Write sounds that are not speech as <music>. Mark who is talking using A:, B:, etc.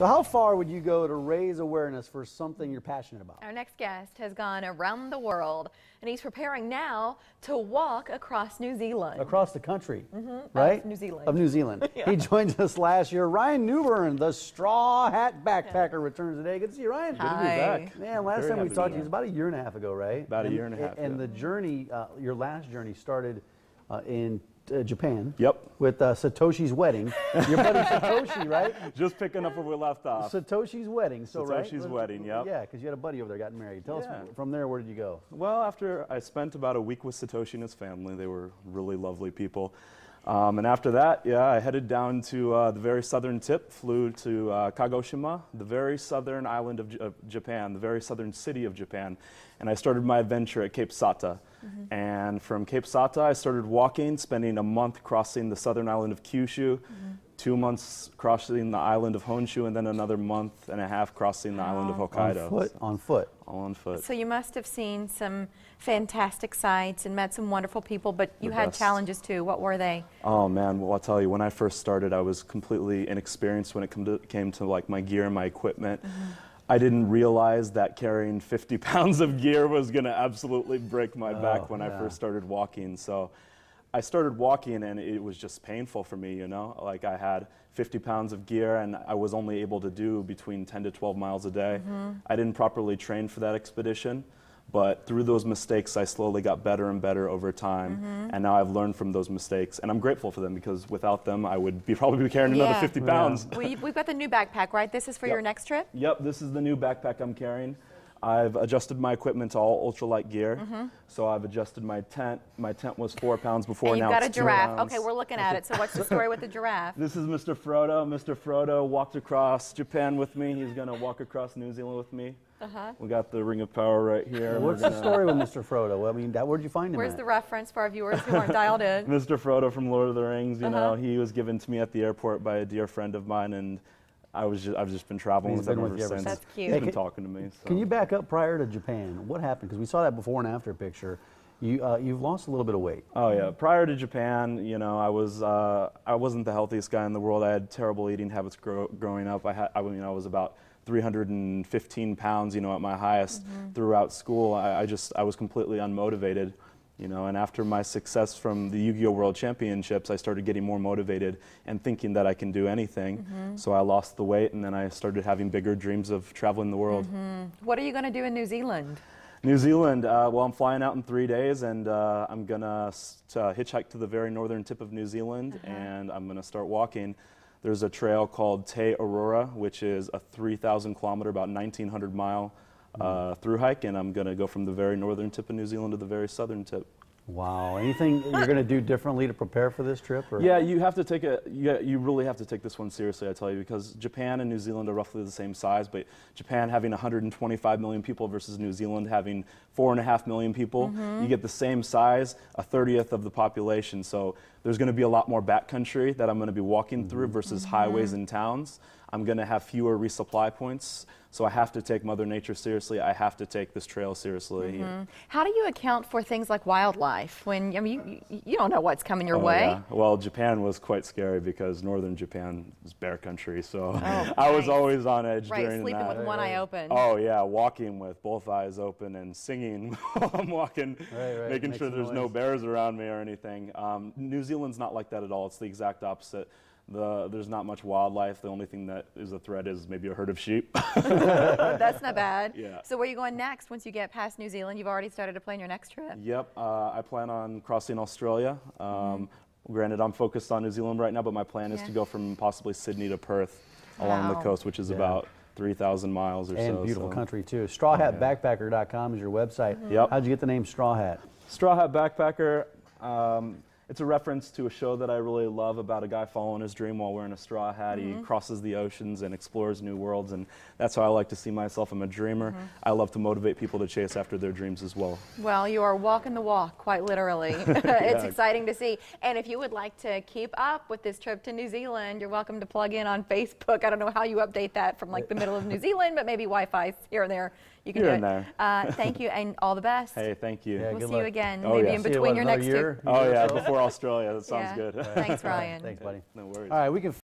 A: So how far would you go to raise awareness for something you're passionate about?
B: Our next guest has gone around the world and he's preparing now to walk across New Zealand.
A: Across the country, right?
B: Of New Zealand.
A: Of New Zealand. <laughs> He joined us last year. Ryan Newburn, the Straw Hat Backpacker, returns today. Good to see you, Ryan.
B: Good to be Hi.
C: back.
A: Man, last
C: Very
A: time we
C: to
A: talked
C: be
A: to you was about a year and a half ago, right?
C: About a year and a half,
A: And
C: yeah.
A: the journey, uh, your last journey started uh, in uh, Japan.
C: Yep.
A: With uh, Satoshi's wedding. Your buddy <laughs> Satoshi, right?
C: Just picking up where we left off.
A: Satoshi's wedding. So right.
C: Satoshi's wedding, yep.
A: Yeah, because you had a buddy over there got married. Tell
C: Yeah.
A: us from there. Where did you go?
C: Well, after I spent about a week with Satoshi and his family, they were really lovely people. Um, and after that, yeah, I headed down to uh, the very southern tip, flew to uh, Kagoshima, the very southern island of, J- of Japan, the very southern city of Japan. And I started my adventure at Cape Sata. And from Cape Sata, I started walking, spending a month crossing the southern island of Kyushu, two months crossing the island of Honshu, and then another month and a half crossing the island of Hokkaido.
A: On foot. On foot.
C: All on foot.
B: So you must have seen some fantastic sights and met some wonderful people, but you
C: The
B: had
C: best.
B: challenges too. What were they?
C: Oh man, well I'll tell you, when I first started, I was completely inexperienced when it come to, came to like my gear and my equipment. Mm-hmm. I didn't realize that carrying 50 <laughs> pounds of gear was gonna absolutely break my
A: Oh,
C: back when I first started walking. So I started walking and it was just painful for me, you know? Like I had 50 pounds of gear and I was only able to do between 10 to 12 miles a day. Mm-hmm. I didn't properly train for that expedition. But through those mistakes, I slowly got better and better over time, mm-hmm. and now I've learned from those mistakes, and I'm grateful for them because without them, I would be probably be carrying another
B: Yeah.
C: 50
A: Yeah.
C: pounds.
B: We, we've got the new backpack, right? This is for
C: Yep.
B: your next trip?
C: Yep, this is the new backpack I'm carrying. I've adjusted my equipment to all ultralight gear, so I've adjusted my tent. My tent was four pounds before.
B: and you've
C: now
B: got a
C: it's two
B: giraffe. Okay, we're looking at it. So what's the story with the <laughs> giraffe?
C: This is Mr. Frodo. Mr. Frodo walked across Japan with me. He's gonna walk across New Zealand with me.
B: Uh-huh.
C: We got the Ring of Power right here.
A: What's the story with Mr. Frodo? I mean, that, where'd you find him
B: Where's
A: at?
B: the reference for our viewers who aren't dialed in? <laughs>
C: Mr. Frodo from Lord of the Rings, you know,
B: Uh-huh.
C: he was given to me at the airport by a dear friend of mine, and I was just, I've just been traveling
A: He's
C: with him
A: been with
C: ever
A: you ever
C: since.
A: since.
B: That's cute.
C: He's
A: Hey,
C: been
A: can-
C: talking to me. So.
A: Can you back up prior to Japan? What happened? Because we saw that before and after picture. You, uh, you've lost a little bit of weight.
C: Oh yeah. Prior to Japan, you know, I was uh, I wasn't the healthiest guy in the world. I had terrible eating habits grow, growing up. I had I mean I was about 315 pounds, you know, at my highest throughout school. I, I just I was completely unmotivated, you know. And after my success from the Yu-Gi-Oh World Championships, I started getting more motivated and thinking that I can do anything. So I lost the weight, and then I started having bigger dreams of traveling the world.
B: What are you going to do in New Zealand?
C: New Zealand. Uh, well, I'm flying out in three days, and uh, I'm gonna to hitchhike to the very northern tip of New Zealand, and I'm gonna start walking. There's a trail called Te Araroa, which is a 3,000 kilometer, about 1,900 mile uh, through hike, and I'm gonna go from the very northern tip of New Zealand to the very southern tip.
A: Wow. Anything <laughs> you're going to do differently to prepare for this trip? Or?
C: Yeah, you have to take a. You, you really have to take this one seriously, I tell you, because Japan and New Zealand are roughly the same size, but Japan having 125 million people versus New Zealand having four and a half million people, you get the same size, a thirtieth of the population. So there's going to be a lot more backcountry that I'm going to be walking through versus highways and towns. I'm going to have fewer resupply points, so I have to take Mother Nature seriously. I have to take this trail seriously.
B: How do you account for things like wildlife when I mean you, you don't know what's coming your
C: Oh,
B: way?
C: yeah. Well, Japan was quite scary because northern Japan is bear country, so
B: Oh, <laughs>
C: I was always on edge
B: Right,
C: during
B: sleeping
C: that.
B: with one eye open.
C: Oh yeah, walking with both eyes open and singing <laughs> while I'm walking,
A: Right, right,
C: making
A: make
C: sure
A: some
C: there's no bears around me or anything. Um, New Zealand's not like that at all. It's the exact opposite. The, there's not much wildlife. The only thing that is a threat is maybe a herd of sheep. <laughs>
B: That's not bad.
C: Yeah.
B: So where are you going next once you get past New Zealand? You've already started to plan your next trip.
C: Yep, uh, I plan on crossing Australia. Um, Granted, I'm focused on New Zealand right now, but my plan is
B: Mm-hmm.
C: To go from possibly Sydney to Perth along the coast, which is
A: Yeah.
C: about 3,000 miles or
A: And
C: so.
A: And beautiful
C: so.
A: country, too. StrawHatBackpacker.com is your website.
C: Yep.
A: How'd you get the name Straw Hat?
C: Straw Hat Backpacker. Um, it's a reference to a show that I really love about a guy following his dream while wearing a straw hat. He mm-hmm. crosses the oceans and explores new worlds, and that's how I like to see myself. I'm a dreamer. Mm-hmm. I love to motivate people to chase after their dreams as well.
B: Well, you are walking the walk, quite literally. <laughs> <laughs> it's exciting to see. And if you would like to keep up with this trip to New Zealand, you're welcome to plug in on Facebook. I don't know how you update that from like the middle of New <laughs> Zealand, but maybe Wi-Fi here and there. You can
C: Here
B: do
C: and
B: it.
C: there.
B: Uh, thank you, and all the best.
C: Hey, thank you.
A: Yeah,
B: we'll
A: good
B: see you again,
C: Oh,
B: maybe
C: yeah.
B: in
A: See you,
B: between
A: what,
B: your next
A: year?
B: two.
C: Oh, yeah, <laughs> before Australia. That sounds
B: Yeah.
C: good.
B: Thanks, <laughs> Ryan.
A: Thanks, buddy.
C: No worries.
A: All right, we can